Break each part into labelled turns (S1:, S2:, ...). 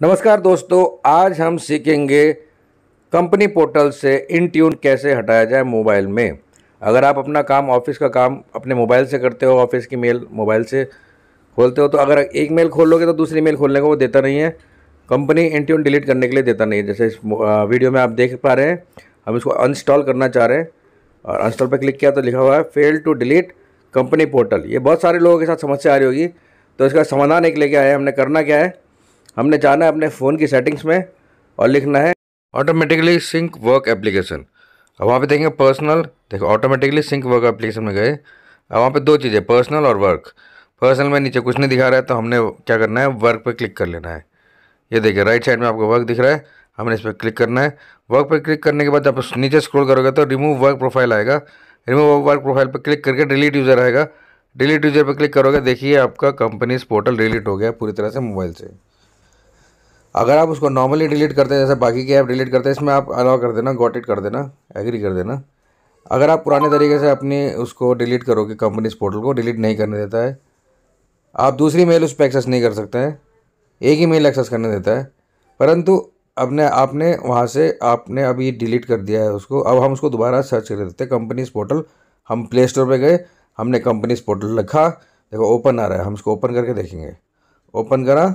S1: नमस्कार दोस्तों, आज हम सीखेंगे कंपनी पोर्टल से इन ट्यून कैसे हटाया जाए मोबाइल में। अगर आप अपना काम ऑफ़िस का काम अपने मोबाइल से करते हो, ऑफ़िस की मेल मोबाइल से खोलते हो तो अगर एक मेल खोल लोगे तो दूसरी मेल खोलने को वो देता नहीं है। कंपनी इन ट्यून डिलीट करने के लिए देता नहीं है। जैसे इस वीडियो में आप देख पा रहे हैं, हम इसको अनस्टॉल करना चाह रहे हैं और अनस्टॉल पर क्लिक किया तो लिखा हुआ है, fail to delete company portal. ये बहुत सारे लोगों के साथ समस्या आ रही होगी। तो इसका समाधान एक लेके आए हमने करना क्या है? हमने जाना है अपने फ़ोन की सेटिंग्स में और लिखना है ऑटोमेटिकली सिंक वर्क एप्लीकेशन अब वहाँ पे देखेंगे पर्सनल देखो ऑटोमेटिकली सिंक वर्क एप्लीकेशन में गए। अब वहाँ पे दो चीज़ें पर्सनल और वर्क पर्सनल में नीचे कुछ नहीं दिखा रहा है तो हमने क्या करना है? वर्क पे क्लिक कर लेना है। ये देखिए राइट साइड में आपको वर्क दिख रहा है। हमने इस पर क्लिक करना है। वर्क पर क्लिक करने के बाद जब नीचे स्क्रॉल करोगे तो रिमूव वर्क प्रोफ़ाइल आएगा। रिमूव वर्क प्रोफ़ाइल पर क्लिक करके डिलीट यूज़र आएगा। डिलीट यूज़र पर क्लिक करोगे, देखिए आपका कंपनीज़ पोर्टल डिलीट हो गया पूरी तरह से मोबाइल से। अगर आप उसको नॉर्मली डिलीट करते हैं, जैसे बाकी के ऐप डिलीट करते हैं, इसमें आप अलाउ कर देना गॉट इट कर देना एग्री कर देना। अगर आप पुराने तरीके से अपनी उसको डिलीट करोगे कंपनी पोर्टल को डिलीट नहीं करने देता है, आप दूसरी मेल उस पर एक्सेस नहीं कर सकते हैं, एक ही मेल एक्सेस करने देता है। परंतु अपने, आपने वहाँ से, आपने अभी डिलीट कर दिया है उसको, अब हम उसको दोबारा सर्च कर देते हैं कंपनीज़ पोर्टल हम प्ले स्टोर पर गए, हमने कंपनीज़ पोर्टल लिखा देखो ओपन आ रहा है, हम उसको ओपन करके देखेंगे। ओपन करा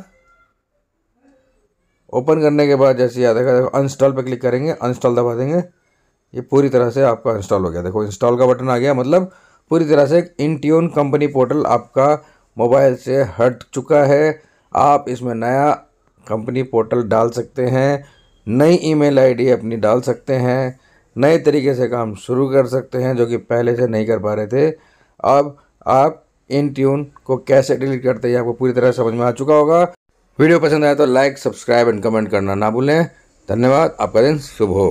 S1: ओपन करने के बाद जैसे याद है अनस्टॉल पर क्लिक करेंगे अनस्टॉल दबा देंगे। ये पूरी तरह से आपका इंस्टॉल हो गया। देखो इंस्टॉल का बटन आ गया मतलब पूरी तरह से इन ट्यून कंपनी पोर्टल आपका मोबाइल से हट चुका है। आप इसमें नया कंपनी पोर्टल डाल सकते हैं, नई ईमेल आईडी अपनी डाल सकते हैं, नए तरीके से काम शुरू कर सकते हैं, जो कि पहले से नहीं कर पा रहे थे। अब आप इन ट्यून को कैसे डिलीट करते हैं आपको पूरी तरह समझ में आ चुका होगा। वीडियो पसंद आया तो लाइक, सब्सक्राइब एंड कमेंट करना ना भूलें। धन्यवाद, आपका दिन शुभ हो।